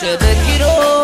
se te.